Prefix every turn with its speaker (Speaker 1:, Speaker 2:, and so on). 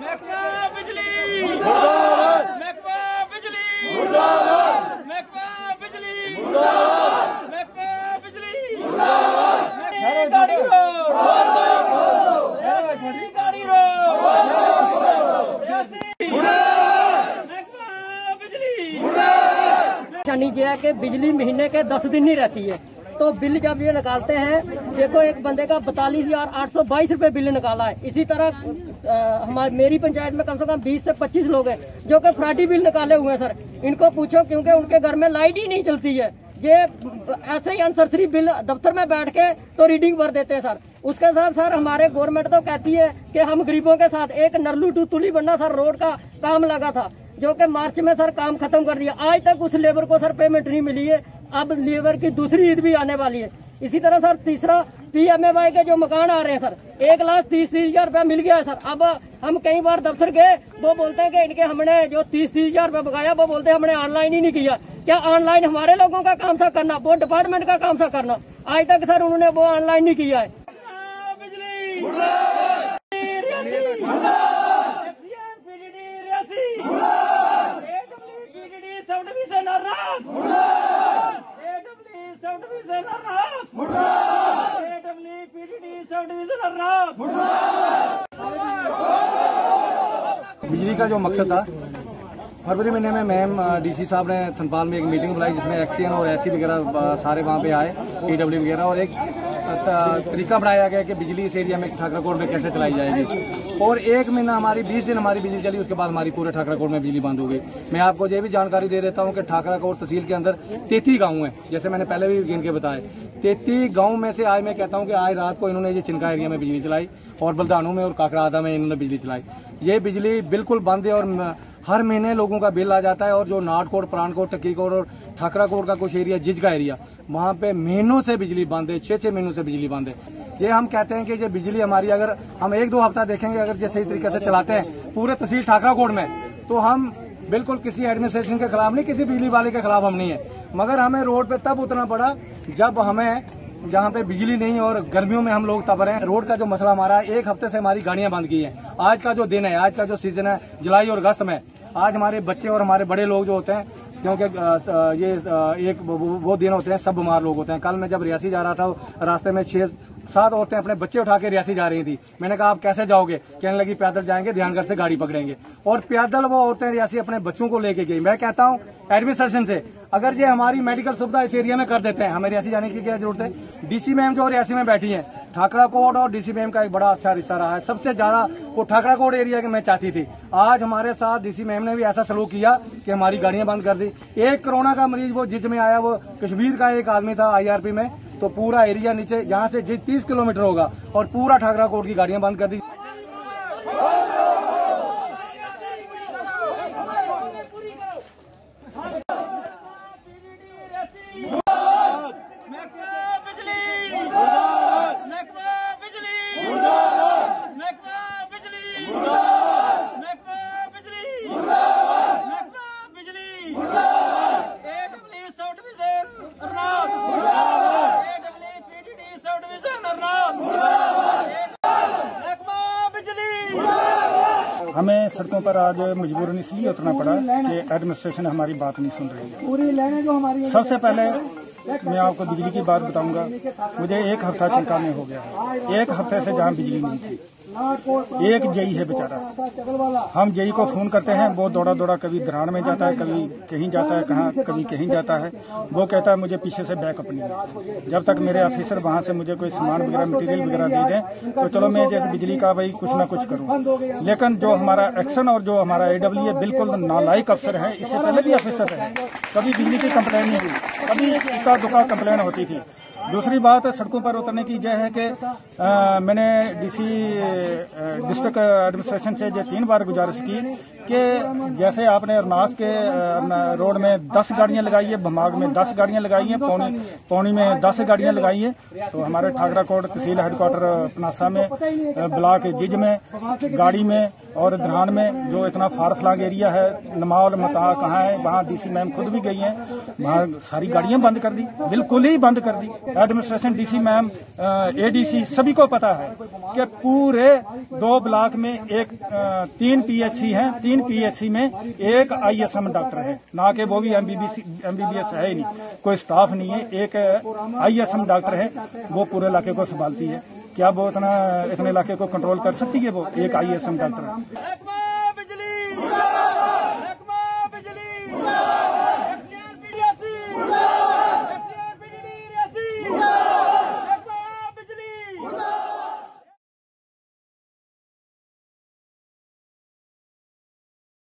Speaker 1: महकमा बिजली। बिजली
Speaker 2: महीने के दस दिन ही रहती है। तो बिल जब ये निकालते हैं, देखो एक बंदे का बतालीस हज़ार आठ सौ बाईस रूपए बिल निकाला है। इसी तरह हमारी, मेरी पंचायत में कम से कम बीस से पच्चीस लोग हैं, जो कि फ्राडी बिल निकाले हुए हैं, सर। इनको पूछो, क्योंकि उनके घर में लाइट ही नहीं चलती है। ये ऐसे ही अनसरसरी बिल दफ्तर में बैठ के तो रीडिंग भर देते हैं, सर। उसके साथ, सर, हमारे गवर्नमेंट तो कहती है कि हम गरीबों के साथ, एक नरलू टू तुली बनना, सर, रोड का काम लगा था, जो कि मार्च में, सर, काम खत्म कर दिया। आज तक उस लेबर को, सर पेमेंट नहीं मिली है। अब लेबर की दूसरी ईद भी आने वाली है। इसी तरह, सर, तीसरा पी पीएमएवाई के जो मकान आ रहे हैं, सर, एक लाख तीस तीस हज़ार रूपया मिल गया है, सर। अब हम कई बार दफ्तर गए, वो बोलते हैं कि इनके हमने जो तीस तीस हज़ार रूपया बकाया, वो बोलते हैं हमने ऑनलाइन ही नहीं किया। क्या ऑनलाइन हमारे लोगों का काम था करना, वो डिपार्टमेंट का काम था करना। आज तक, सर, उन्होंने वो ऑनलाइन नहीं किया है
Speaker 1: बिजली सब डिवीज़न नाराज़
Speaker 3: बिजली का जो मकसद था, फरवरी महीने में मैम डीसी साहब ने थनपाल में एक मीटिंग बुलाई जिसमें एक्सीएन और एसी वगैरह सारे वहाँ पे आए ईडब्ल्यू वगैरह, और एक तरीका बनाया गया कि बिजली इस एरिया में ठाकराकोट में कैसे चलाई जाएगी। और एक महीना हमारी, बीस दिन हमारी बिजली चली, उसके बाद हमारी पूरे ठाकराकोट में बिजली बंद हो गई। मैं आपको ये भी जानकारी दे देता हूँ कि ठाकराकोट तहसील के अंदर तेती गाँव है, जैसे मैंने पहले भी गिन के बताए तैतीस गाँव में से आज मैं कहता हूँ कि आज रात को इन्होंने ये चिनका एरिया में बिजली चलाई, और बलदानों में और काकरादा में इन्होंने बिजली चलाई। ये बिजली बिल्कुल बंद है और हर महीने लोगों का बिल आ जाता है, और जो नाटकोट, प्राणकोट, टक्कीकोट और ठाकराकोट का कुछ एरिया जिज का एरिया वहाँ पे महीनों से बिजली बंद है छह छह महीनों से बिजली बंद है। ये हम कहते हैं कि ये बिजली हमारी अगर हम एक दो हफ़्ता देखेंगे, अगर ये सही तरीके से चलाते हैं, पूरे तहसील ठाकराकोट में तो हम बिल्कुल किसी एडमिनिस्ट्रेशन के खिलाफ नहीं, किसी बिजली वाले के खिलाफ हम नहीं है। मगर हमें रोड पे तब उतना पड़ा जब हमें जहाँ पे बिजली नहीं और गर्मियों में हम लोग तब रहे हैं। रोड का जो मसला हमारा है एक हफ़्ते से हमारी गाड़ियाँ बंद की हैं। आज का जो दिन है, आज का जो सीज़न है, जुलाई और अगस्त में, आज हमारे बच्चे और हमारे बड़े लोग जो होते हैं क्योंकि ये एक वो दिन होते हैं, सब बीमार लोग होते हैं। कल मैं जब रियासी जा रहा था, रास्ते में छह, सात औरतें अपने बच्चे उठा के रियासी जा रही थी। मैंने कहा, आप कैसे जाओगे? कहने लगी, पैदल जाएँगे, ध्यानगढ़ से गाड़ी पकड़ेंगे। और पैदल वो औरतें रियासी अपने बच्चों को लेके गई। मैं कहता हूँ, एडमिनिस्ट्रेशन से अगर ये हमारी मेडिकल सुविधा इस एरिया में कर देते हैं, हमें रियासी जाने की क्या ज़रूरत है? डीसी मैम जो रियासी में बैठी हैं। ठाकरा कोट और डीसी मैम का एक बड़ा अच्छा रिश्ता रहा है। सबसे ज़्यादा वो ठाकरा कोट एरिया के मैं चाहती थी। आज हमारे साथ डीसी मैम ने भी ऐसा सलूक किया कि हमारी गाड़ियाँ बंद कर दी। एक कोरोना का मरीज़ वो जिज में आया, वो कश्मीर का एक आदमी था आईआरपी में। तो पूरा एरिया नीचे, जहाँ से जिज तीस किलोमीटर होगा और पूरा ठाकरा कोट की गाड़ियाँ बंद कर दी
Speaker 1: महकमा बिजली महकमा बिजली महकमा बिजली महकमा बिजली महकमा बिजली AW south division Arnas AW PTD south division Arnas महकमा बिजली
Speaker 4: हमें सड़कों पर आज मजबूरन इसलिए उतरना पड़ा कि एडमिनिस्ट्रेशन हमारी बात नहीं सुन रही। है। सबसे पहले मैं आपको बिजली की बात बताऊँगा। मुझे एक हफ़्ता चिंता में हो गया है। एक हफ़्ते से जहाँ बिजली नहीं थी। एक जई है बेचारा। हम जई को फ़ोन करते हैं, वो दौड़ा दौड़ा कभी दरान में जाता है, कभी कहीं जाता है, कहाँ, कभी कहीं जाता है। वो कहता है, मुझे पीछे से बैकअप नहीं है जब तक मेरे ऑफिसर वहाँ से मुझे कोई सामान वगैरह मटेरियल वगैरह दे दें तो चलो मैं जैसे बिजली का भाई कुछ ना कुछ करूँ। लेकिन जो हमारा एक्शन और जो हमारा एडब्ल्यू है बिल्कुल नालायक अफसर है, इससे पहले भी ऑफिसर है। कभी बिजली की कंप्लेन नहीं हुई। कभी इक्का दुक्का कंप्लेन होती थी। दूसरी बात सड़कों पर उतरने की यह है कि अ, मैंने डीसी डिस्ट्रिक्ट एडमिनिस्ट्रेशन से ये तीन बार गुजारिश की कि जैसे आपने अरनास के रोड में दस गाड़ियाँ लगाई है भमाग में दस गाड़ियाँ लगाई हैं पौनी पौनी में दस गाड़ियाँ लगाई हैं तो हमारे ठाकरा कोट तहसील हेडक्वार्टर पनासा में ब्लॉक जिज में गाड़ी में और धरान में जो इतना फार फ्लांग एरिया है नमाल मता कहाँ है वहाँ डीसी मैम खुद भी गई हैं वहाँ सारी गाड़ियाँ बंद कर दी बिल्कुल ही बंद कर दी। एडमिनिस्ट्रेशन डीसी मैम एडीसी सभी को पता है कि पूरे दो ब्लॉक में एक अ, तीन पीएचसी हैं तीन पीएचसी में एक आईएसएम डॉक्टर है। ना कि वो भी एमबीबीएस है ही नहीं। कोई स्टाफ नहीं है एक आईएसएम डॉक्टर है वो पूरे इलाके को संभालती है। क्या वो इतना इतने इलाके को कंट्रोल कर सकती है वो? एक आईएसएम डॉक्टर।